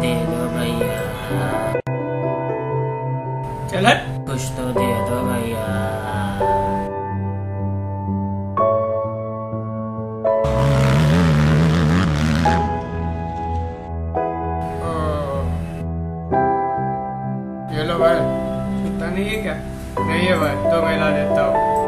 दे दो भैया। चल। कुछ तो दे दो भैया। ये लो भाई। कितना नहीं है क्या? नहीं है भाई तो मैं ला देता हूँ।